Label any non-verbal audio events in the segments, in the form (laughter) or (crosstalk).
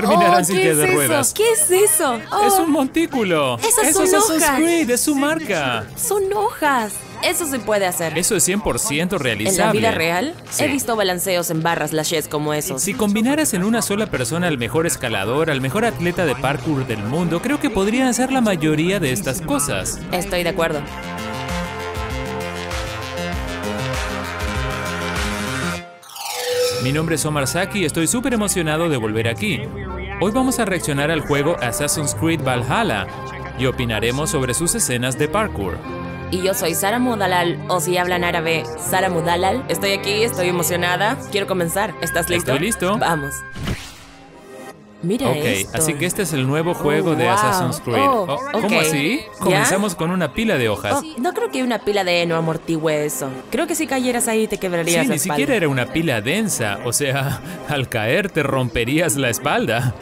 terminar Oh, en silla ¿qué de es ruedas. eso? ¿Qué es eso? Oh, Es un montículo. Esas es son Assassin's hojas. Creed, es su marca. Son hojas. Eso se puede hacer. Eso es 100% realizable. ¿En la vida real? Sí. He visto balanceos en barras lashes como esos. Si combinaras en una sola persona al mejor escalador, al mejor atleta de parkour del mundo, creo que podrían hacer la mayoría de estas cosas. Estoy de acuerdo. Mi nombre es Omar Saki y estoy súper emocionado de volver aquí. Hoy vamos a reaccionar al juego Assassin's Creed Valhalla y opinaremos sobre sus escenas de parkour. Y yo soy Sara Mudalal, o si hablan árabe, Sara Mudalal. Estoy aquí, estoy emocionada. Quiero comenzar. ¿Estás listo? Estoy listo. Vamos. Mira Ok, esto. así que este es el nuevo juego Oh, de wow. Assassin's Creed. Oh, Oh. ¿Cómo así? ¿Ya? Comenzamos con una pila de hojas. Oh, no creo que una pila de heno amortigüe eso. Creo que si cayeras ahí te quebrarías Sí, la ni espalda. siquiera era una pila densa, o sea, (laughs) al caer te romperías la espalda.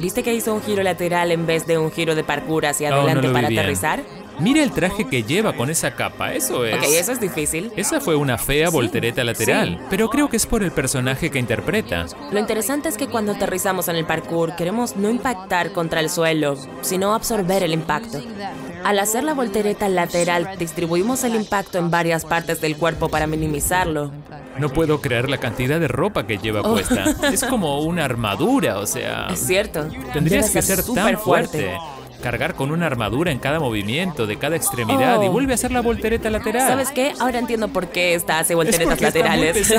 ¿Viste que hizo un giro lateral en vez de un giro de parkour hacia no adelante para aterrizar? Mira el traje que lleva con esa capa, eso es. Ok, eso es difícil. Esa fue una fea voltereta lateral, pero creo que es por el personaje que interpreta. Lo interesante es que cuando aterrizamos en el parkour queremos no impactar contra el suelo, sino absorber el impacto. Al hacer la voltereta lateral, distribuimos el impacto en varias partes del cuerpo para minimizarlo. No puedo creer la cantidad de ropa que lleva Oh. puesta. Es como una armadura, o sea, Es cierto. tendrías Debe que ser tan fuerte. Cargar con una armadura en cada movimiento, de cada extremidad, y Oh. vuelve a hacer la voltereta lateral. ¿Sabes qué? Ahora entiendo por qué esta hace Es volteretas porque está muy laterales.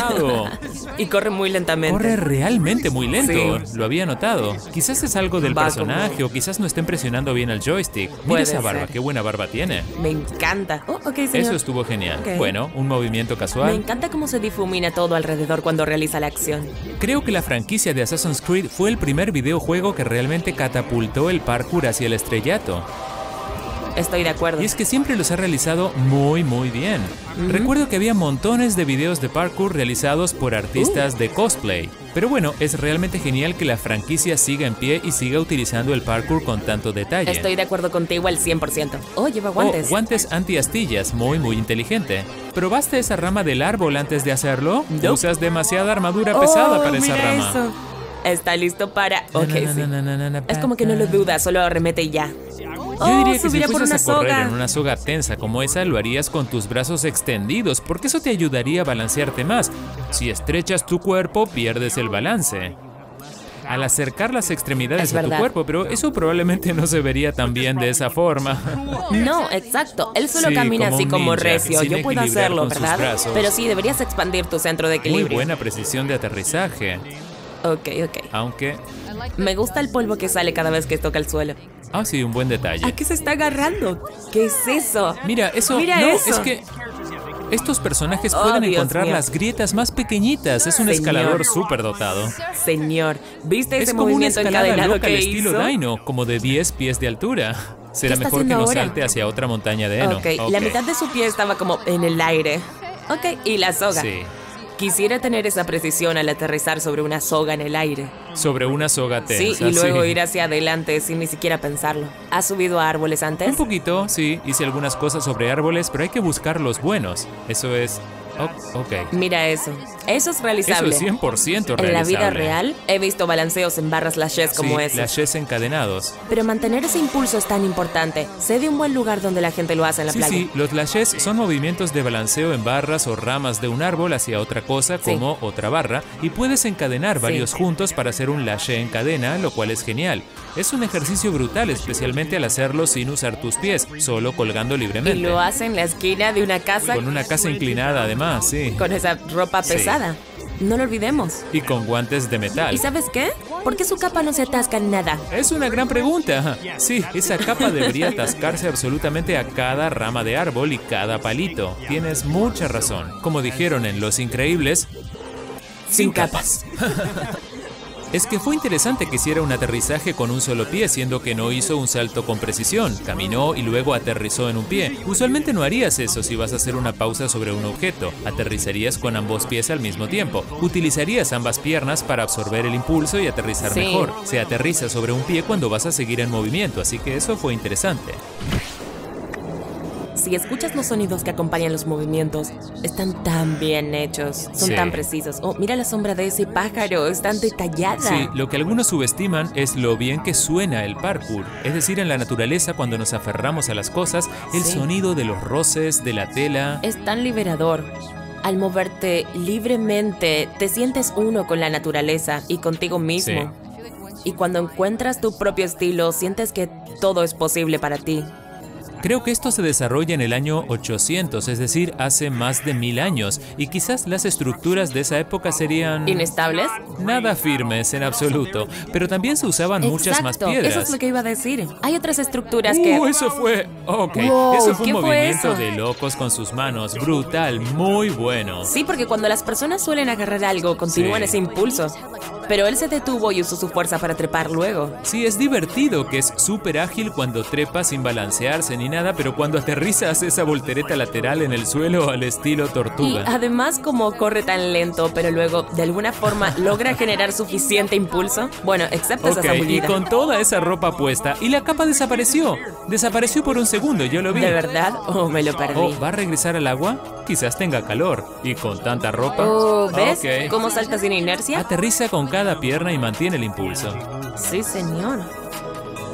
(laughs) y corre muy lentamente. Corre realmente muy lento, Sí. lo había notado. Quizás es algo del Va personaje como- o quizás no esté presionando bien el joystick. Mira Puede esa barba, ser. qué buena barba tiene. Me encanta. Oh, ok, señor. Eso estuvo genial. Ok. Bueno, un movimiento Me casual. encanta cómo se difumina todo alrededor cuando realiza la acción. Creo que la franquicia de Assassin's Creed fue el primer videojuego que realmente catapultó el parkour hacia el estrellato. Estoy de acuerdo. Y es que siempre los ha realizado muy muy bien. Recuerdo que había montones de videos de parkour realizados por artistas de cosplay. Pero bueno, es realmente genial que la franquicia siga en pie y siga utilizando el parkour con tanto detalle. Estoy de acuerdo contigo al 100%. Oh, lleva Oh, guantes. guantes antiastillas, muy muy inteligente. ¿Probaste esa rama del árbol antes de hacerlo? Usas demasiada armadura pesada Oh, para esa mira rama. eso. Está listo para. Ok, sí. Es como que no lo duda, solo arremete y ya. Yo Oh, diría que si una a correr en una soga tensa como esa, lo harías con tus brazos extendidos, porque eso te ayudaría a balancearte más. Si estrechas tu cuerpo, pierdes el balance. Al acercar las extremidades Es de tu verdad. cuerpo, pero eso probablemente no se vería tan bien de esa forma. No, exacto. Él solo Sí, camina como así como ninja, recio. Yo puedo hacerlo, ¿verdad? Pero sí, deberías expandir tu centro de Muy equilibrio. buena precisión de aterrizaje, Ok, ok. aunque... Me gusta el polvo que sale cada vez que toca el suelo. Ah, sí, un buen detalle. ¿A qué se está agarrando? ¿Qué es eso? Mira, eso Mira no, eso. es que estos personajes Oh, pueden Dios encontrar mío. las grietas más pequeñitas. Es un Señor. escalador súper dotado. Señor, ¿viste ese Es como una movimiento escalada encadenado loca al que estilo hizo? Dino, como de 10 pies de altura. Será mejor que no salte hacia otra montaña de heno. Ok, la mitad de su pie estaba como en el aire. Ok, y la soga. Sí, Quisiera tener esa precisión al aterrizar sobre una soga en el aire. sobre una soga tensa. Sí, y luego sí. ir hacia adelante sin ni siquiera pensarlo. ¿Has subido a árboles Un antes? poquito, sí. Hice algunas cosas sobre árboles, pero hay que buscar los buenos. Eso es... oh, ok. Mira eso. Eso es Eso realizable. es 100% en la vida realizable. real he visto balanceos en barras lashes como sí, ese. lashes encadenados. Pero mantener ese impulso es tan importante. Sé de un buen lugar donde la gente lo hace en la Sí, playa. sí, los lashes son movimientos de balanceo en barras o ramas de un árbol hacia otra cosa Sí. como otra barra y puedes encadenar Sí. varios juntos para hacer un lashe en cadena, lo cual es genial. Es un ejercicio brutal, especialmente al hacerlo sin usar tus pies, solo colgando Y libremente. lo hace en la esquina de una casa Con una casa inclinada además, sí. con esa ropa Sí. pesada. No lo olvidemos. Y con guantes de metal. ¿Y sabes qué? ¿Por qué su capa no se atasca en nada? Es una gran pregunta. Sí, esa capa debería atascarse absolutamente a cada rama de árbol y cada palito. Tienes mucha razón. Como dijeron en Los Increíbles, Sin capas. (laughs) Es que fue interesante que hiciera un aterrizaje con un solo pie, siendo que no hizo un salto con precisión, caminó y luego aterrizó en un pie. Usualmente no harías eso si vas a hacer una pausa sobre un objeto, aterrizarías con ambos pies al mismo tiempo. Utilizarías ambas piernas para absorber el impulso y aterrizar Sí. mejor. Se aterriza sobre un pie cuando vas a seguir en movimiento, así que eso fue interesante. Si escuchas los sonidos que acompañan los movimientos, están tan bien hechos, son Sí. tan precisos. Oh, mira la sombra de ese pájaro, es tan detallada. Sí, lo que algunos subestiman es lo bien que suena el parkour. Es decir, en la naturaleza, cuando nos aferramos a las cosas, el Sí. sonido de los roces, de la tela. Es tan liberador. Al moverte libremente, te sientes uno con la naturaleza y contigo mismo. Y cuando encuentras tu propio estilo, sientes que todo es posible para ti. Creo que esto se desarrolla en el año 800, es decir, hace más de mil años, y quizás las estructuras de esa época serían ¿Inestables? nada firmes en absoluto, pero también se usaban muchas más Exacto, piedras. Eso es lo que iba a decir. Hay otras estructuras que... Uh, eso fue. Ok, Wow, eso fue ¿qué un fue movimiento eso? de locos con sus manos. Brutal, muy bueno. Sí, porque cuando las personas suelen agarrar algo, continúan Sí. ese impulso. Pero él se detuvo y usó su fuerza para trepar luego. Sí, es divertido que es súper ágil cuando trepa sin balancearse ni nada, pero cuando aterriza hace esa voltereta lateral en el suelo al estilo Y tortuga. además, como corre tan lento, pero luego de alguna forma logra generar suficiente impulso. Bueno, excepto Ok, esa y zambullida. con toda esa ropa puesta, y la capa desapareció. Desapareció por un segundo, yo lo vi. ¿De verdad? Oh, me lo perdí. Oh, ¿va a regresar al agua? Quizás tenga calor. Y con tanta ropa. Oh, ¿ves Ok. cómo salta sin inercia? Aterriza con cada pierna y mantiene el impulso. Sí, señor.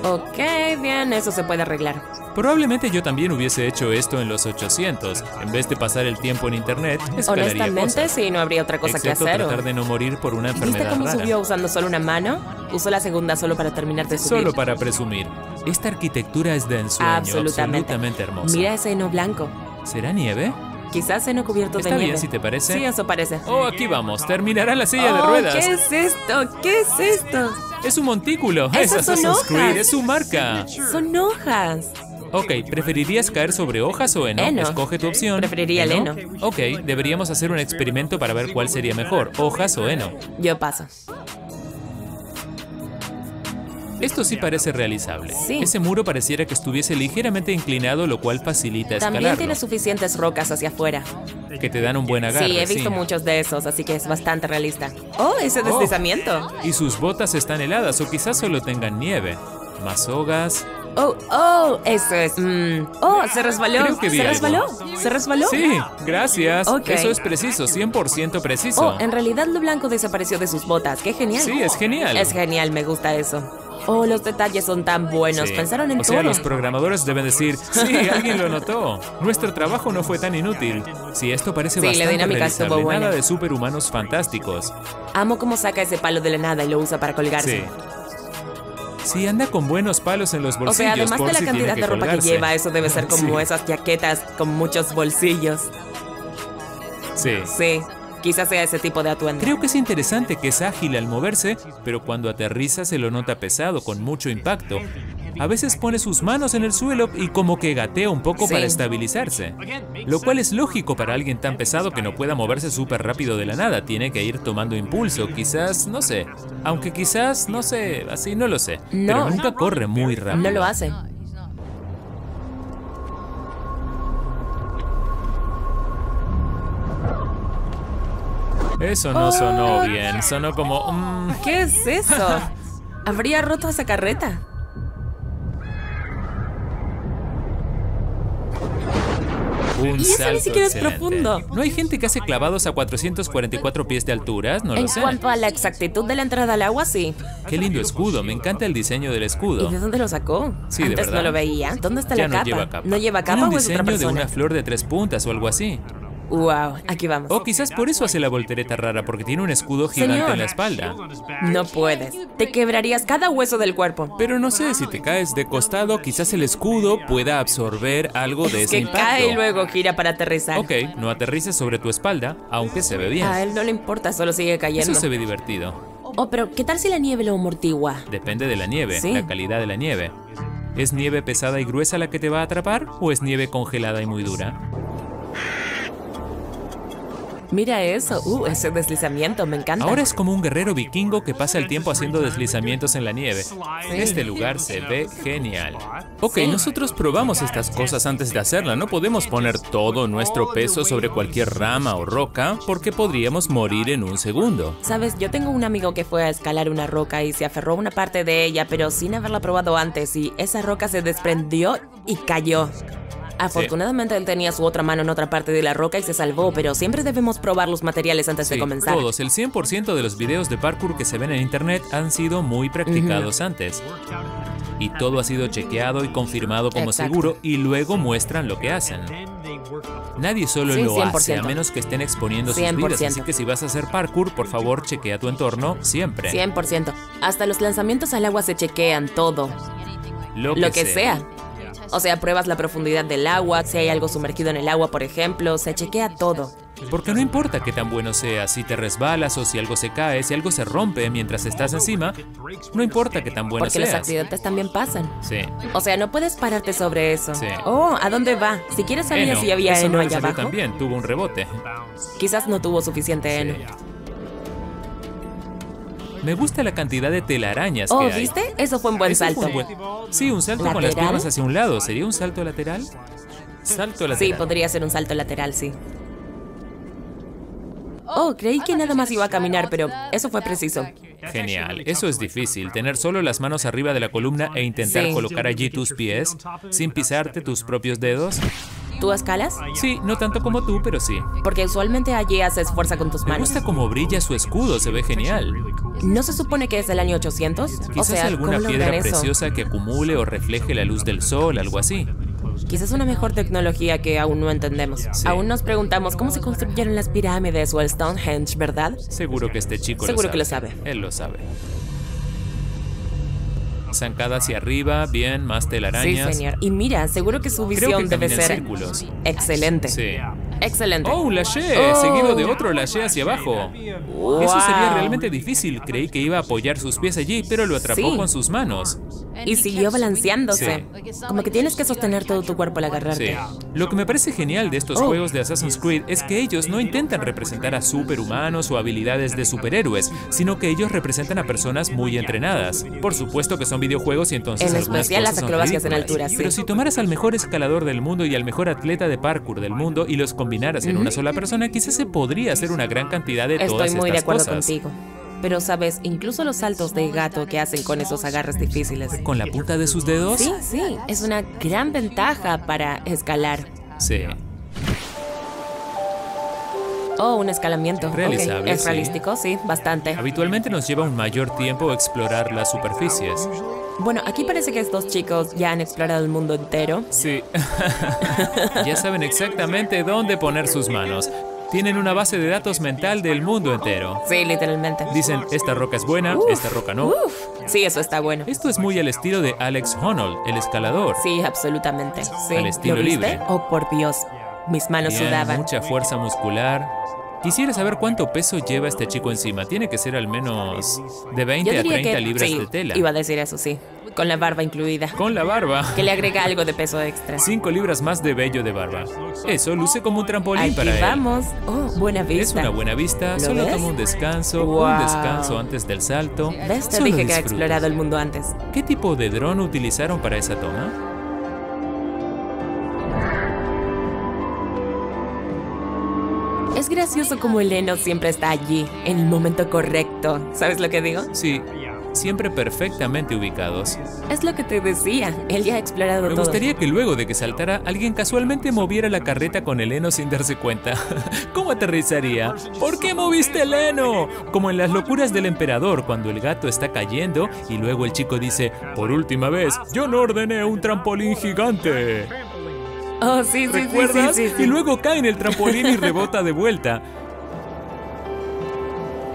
Ok, bien, eso se puede arreglar. Probablemente yo también hubiese hecho esto en los 800. En vez de pasar el tiempo en internet, escalaría Honestamente, cosas. sí, no habría otra cosa Excepto que hacer. tratar de no morir por una ¿Viste enfermedad cómo rara. subió usando solo una mano? Usó la segunda solo para terminar de subir. Solo para presumir. Esta arquitectura es de ensueño, Absolutamente. absolutamente hermosa. Mira ese heno blanco. ¿Será nieve? Quizás seno cubierto Está de bien, nieve. si te parece. Sí, eso parece. Oh, aquí vamos. Terminará la silla de Oh, ruedas. ¿Qué es esto? ¿Qué es esto? Es un montículo. Es Esas son Assassin's Creed. Es su marca. Son hojas. Ok, ¿preferirías caer sobre hojas o heno? Heno. Escoge tu opción. Preferiría el heno. Ok, deberíamos hacer un experimento para ver cuál sería mejor, hojas o heno. Yo paso. Esto sí parece realizable. Sí. Ese muro pareciera que estuviese ligeramente inclinado, lo cual facilita También escalarlo. tiene suficientes rocas hacia afuera. Que te dan un buen agarre. sí, he visto muchos de esos, así que es bastante realista. Oh, ese deslizamiento. Y sus botas están heladas o quizás solo tengan nieve. Más sogas. Oh, oh, eso es. mm. Oh, se resbaló. Creo que vi ¿Se algo. resbaló? ¿Se resbaló? Sí, gracias. Ok. Eso es preciso, 100% preciso. Oh, en realidad lo blanco desapareció de sus botas. ¡Qué genial! Sí, es genial. Es genial, me gusta eso. Oh, los detalles son tan buenos. Sí. Pensaron en o sea, todo. los programadores deben decir, sí, (laughs) alguien lo notó. Nuestro trabajo no fue tan inútil. Sí, esto parece Sí, la bastante dinámica estuvo buena. Nada de superhumanos fantásticos. Amo cómo saca ese palo de la nada y lo usa para colgarse. Sí. Sí, anda con buenos palos en los O bolsillos sea, además de la si cantidad de ropa colgarse. que lleva, eso debe ser como Sí. esas jaquetas con muchos bolsillos. Sí. Sí, quizás sea ese tipo de atuendo. Creo que es interesante que es ágil al moverse, pero cuando aterriza se lo nota pesado, con mucho impacto. A veces pone sus manos en el suelo y como que gatea un poco Sí. para estabilizarse. Lo cual es lógico para alguien tan pesado que no pueda moverse súper rápido de la nada. Tiene que ir tomando impulso, quizás, no sé. Aunque quizás, no sé, así no lo sé. No. Pero nunca corre muy rápido. No lo hace. Eso no sonó bien, sonó como... mm, ¿Qué es eso? (laughs) ¿Habría roto esa carreta? Un Y eso ni siquiera es excelente. profundo. ¿No hay gente que hace clavados a 444 pies de altura? No lo En sé. cuanto a la exactitud de la entrada al agua, sí. Qué lindo escudo, me encanta el diseño del ¿Y escudo. de dónde lo sacó? Sí, de Antes verdad. no lo veía. ¿Dónde está Ya la no capa? lleva capa. ¿No lleva Tiene capa un o es otra diseño de persona? una flor de tres puntas o algo así. Wow, aquí vamos. O quizás por eso hace la voltereta rara, porque tiene un escudo gigante Señor. en la espalda. No puedes. Te quebrarías cada hueso del cuerpo. Pero no sé, si te caes de costado, quizás el escudo pueda absorber algo de Es ese que impacto. cae y luego gira para aterrizar. Ok, no aterrices sobre tu espalda, aunque se ve bien. A él no le importa, solo sigue cayendo. Eso se ve divertido. Oh, pero ¿qué tal si la nieve lo amortigua? Depende de la nieve, Sí. la calidad de la nieve. ¿Es nieve pesada y gruesa la que te va a atrapar o es nieve congelada y muy dura? Mira eso. Uh, ese deslizamiento, me encanta. Ahora es como un guerrero vikingo que pasa el tiempo haciendo deslizamientos en la nieve. Este lugar se ve genial. Ok, Sí. nosotros probamos estas cosas antes de hacerla. No podemos poner todo nuestro peso sobre cualquier rama o roca porque podríamos morir en un segundo. Sabes, yo tengo un amigo que fue a escalar una roca y se aferró a una parte de ella, pero sin haberla probado antes, y esa roca se desprendió y cayó. Afortunadamente él tenía su otra mano en otra parte de la roca y se salvó, pero siempre debemos probar los materiales antes de comenzar. Todos, el 100% de los videos de parkour que se ven en internet han sido muy practicados antes. Y todo ha sido chequeado y confirmado como Exacto. seguro y luego muestran lo que hacen. Nadie solo Sí, lo hace 100%. a menos que estén exponiendo sus vidas, 100%. así que si vas a hacer parkour, por favor chequea tu entorno siempre. 100%. Hasta los lanzamientos al agua se chequean todo. Lo que, Lo que sea. O sea, pruebas la profundidad del agua, si hay algo sumergido en el agua, por ejemplo, se chequea todo. Porque no importa qué tan bueno sea, si te resbalas o si algo se cae, si algo se rompe mientras estás encima, no importa qué tan bueno Porque los accidentes también pasan. Sí. O sea, no puedes pararte sobre eso. Sí. Oh, ¿a dónde va? Si quieres saber Eno, si había eso heno no allá abajo, tan bien, tuvo un rebote. quizás no tuvo suficiente heno. Me gusta la cantidad de telarañas Oh, que hay. ¿viste? Eso fue un buen Eso salto. un buen- Sí, un salto con las piernas hacia un lado. ¿Sería un salto lateral? Salto Sí, lateral. podría ser un salto lateral, sí. Oh, creí que nada más iba a caminar, pero eso fue preciso. Genial. Eso es difícil. Tener solo las manos arriba de la columna e intentar Sí. colocar allí tus pies sin pisarte tus propios dedos. ¿Tú escalas? Sí, no tanto como tú, pero sí. Porque usualmente allí haces fuerza con tus Me manos. gusta cómo brilla su escudo, se ve genial. ¿No se supone que es el año 800? o Quizás sea, alguna ¿cómo piedra preciosa que acumule o refleje la luz del sol, algo así. Quizás una mejor tecnología que aún no entendemos. Sí. Aún nos preguntamos cómo se construyeron las pirámides o el Stonehenge, ¿verdad? Seguro que este chico Seguro lo que sabe. lo sabe. Él lo sabe. Zancada hacia arriba, bien, más telarañas. Sí, señor. Y mira, seguro que su Creo visión que debe ser círculos. excelente. Sí. Excelente. Oh, lashé, Oh. seguido de otro lashé hacia abajo. Wow. Eso sería realmente difícil. Creí que iba a apoyar sus pies allí, pero lo atrapó Sí. con sus manos. Y siguió balanceándose. Como que tienes que sostener todo tu cuerpo al Sí. agarrarte. Lo que me parece genial de estos Oh. juegos de Assassin's Creed es que ellos no intentan representar a superhumanos o habilidades de superhéroes, sino que ellos representan a personas muy entrenadas. Por supuesto que son videojuegos y entonces En algunas especial las cosas son acrobacias en altura, sí. Pero si tomaras al mejor escalador del mundo y al mejor atleta de parkour del mundo y los combinaras en una sola persona, quizás se podría hacer una gran cantidad de todas Estoy muy de estas acuerdo cosas. contigo. Pero sabes, incluso los saltos de gato que hacen con esos agarres difíciles. ¿Con la punta de sus dedos? Sí, sí, es una gran ventaja para escalar. Sí. Oh, un escalamiento. Realizable, Es realístico, sí, bastante. Habitualmente nos lleva un mayor tiempo explorar las superficies. Bueno, aquí parece que estos chicos ya han explorado el mundo entero. Sí. (laughs) ya saben exactamente dónde poner sus manos. Tienen una base de datos mental del mundo entero. Sí, literalmente. Dicen, esta roca es buena, esta roca no. Uf, sí, eso está bueno. Esto es muy al estilo de Alex Honnold, el escalador. Sí, absolutamente. Sí. Al estilo ¿Lo viste? libre. Oh, por Dios. Mis manos Bien, sudaban. mucha fuerza muscular. Quisiera saber cuánto peso lleva este chico encima. Tiene que ser al menos de 20 Yo a diría 30 que libras sí, de tela. Iba a decir eso, sí. Con la barba incluida. Con la barba. Que le agrega algo de peso extra. 5 libras más de vello de barba. Eso luce como un trampolín Aquí para él. vamos. Oh, buena Es vista. una buena vista, ¿Lo solo ves? toma un descanso, un descanso antes del salto. ¿Ves? Te dije que ha explorado el mundo antes. ¿Qué tipo de dron utilizaron para esa toma? Gracioso como el heno siempre está allí, en el momento correcto. ¿Sabes lo que digo? Sí, siempre perfectamente ubicados. Es lo que te decía. Él ya ha explorado Me todo. gustaría que luego de que saltara, alguien casualmente moviera la carreta con el heno sin darse cuenta. (laughs) ¿Cómo aterrizaría? ¿Por qué moviste el heno? Como en las locuras del emperador, cuando el gato está cayendo y luego el chico dice, por última vez, yo no ordené un trampolín gigante. Oh, sí, sí, sí, ¿Recuerdas? sí, sí, sí. Y luego cae en el trampolín y rebota de vuelta.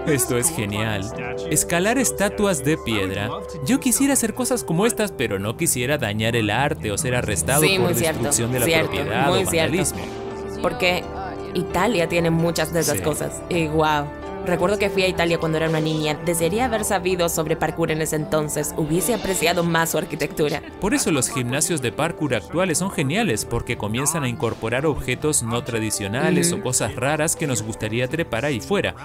Esto es genial. Escalar estatuas de piedra. Yo quisiera hacer cosas como estas, pero no quisiera dañar el arte o ser arrestado Sí, por muy cierto, destrucción de la cierto, propiedad muy o cierto. vandalismo. Porque Italia tiene muchas de esas Sí. cosas. Y wow. Recuerdo que fui a Italia cuando era una niña. Desearía haber sabido sobre parkour en ese entonces. Hubiese apreciado más su arquitectura. Por eso los gimnasios de parkour actuales son geniales, porque comienzan a incorporar objetos no tradicionales o cosas raras que nos gustaría trepar ahí fuera.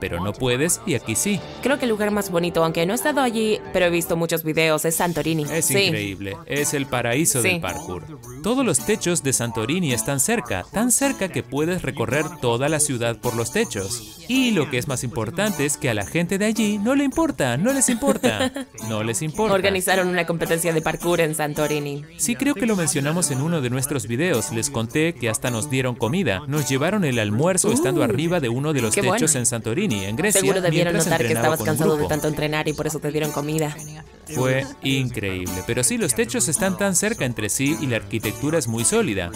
Pero no puedes y aquí sí. Creo que el lugar más bonito, aunque no he estado allí, pero he visto muchos videos, es Santorini. Es Sí. increíble, es el paraíso Sí. del parkour. Todos los techos de Santorini están cerca, tan cerca que puedes recorrer toda la ciudad por los techos. Y lo que es más importante es que a la gente de allí no le importa, no les importa, no les importa. Organizaron una competencia de parkour en Santorini. Sí, creo que lo mencionamos en uno de nuestros videos. Les conté que hasta nos dieron comida. Nos llevaron el almuerzo estando arriba de uno de los Uh, techos bueno. en Santorini, en Grecia. Seguro debieron notar que estabas cansado de tanto entrenar y por eso te dieron comida. Fue increíble. Pero sí, los techos están tan cerca entre sí y la arquitectura es muy sólida.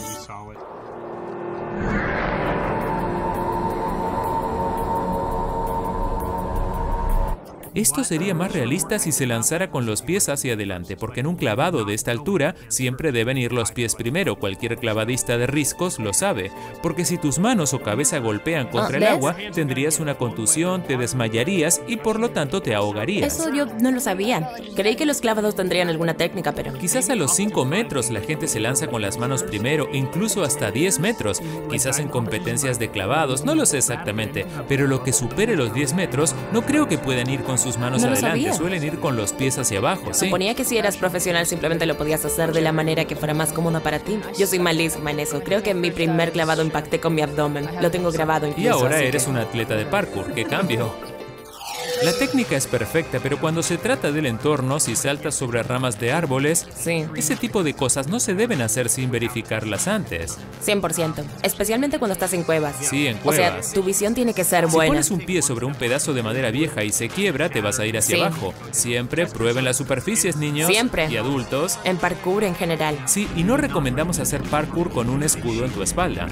Esto sería más realista si se lanzara con los pies hacia adelante, porque en un clavado de esta altura siempre deben ir los pies primero. Cualquier clavadista de riscos lo sabe, porque si tus manos o cabeza golpean contra el agua, tendrías una contusión, te desmayarías y por lo tanto te ahogarías. Eso yo no lo sabía. Creí que los clavados tendrían alguna técnica, pero... Quizás a los 5 metros la gente se lanza con las manos primero, incluso hasta 10 metros. Quizás en competencias de clavados, no lo sé exactamente. Pero lo que supere los 10 metros, no creo que puedan ir con sus manos No adelante. Suelen ir con los pies hacia abajo, sí. Suponía que si eras profesional simplemente lo podías hacer de la manera que fuera más cómoda para ti. Yo soy malísima en eso. Creo que en mi primer clavado impacté con mi abdomen. Lo tengo grabado incluso. Y ahora eres que- un atleta de parkour. ¿Qué cambio? La técnica es perfecta, pero cuando se trata del entorno, si saltas sobre ramas de árboles, Sí, ese tipo de cosas no se deben hacer sin verificarlas antes. 100%. Especialmente cuando estás en cuevas. Sí, en O sea, cuevas. tu visión tiene que ser Si buena. pones un pie sobre un pedazo de madera vieja y se quiebra, te vas a ir hacia Sí. abajo. Siempre prueben las superficies, niños. Siempre. Y adultos. En parkour en general. Sí, y no recomendamos hacer parkour con un escudo en tu espalda.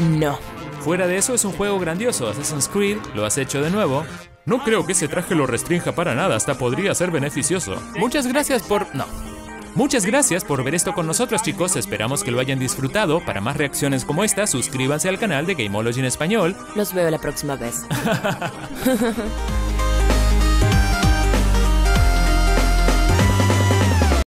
No. Fuera de eso, es un juego grandioso. Assassin's Creed, lo has hecho de nuevo. No creo que ese traje lo restrinja para nada, hasta podría ser beneficioso. Muchas gracias por... No. Muchas gracias por ver esto con nosotros chicos, esperamos que lo hayan disfrutado. Para más reacciones como esta, suscríbanse al canal de Gameology en español Los veo la próxima vez. (laughs)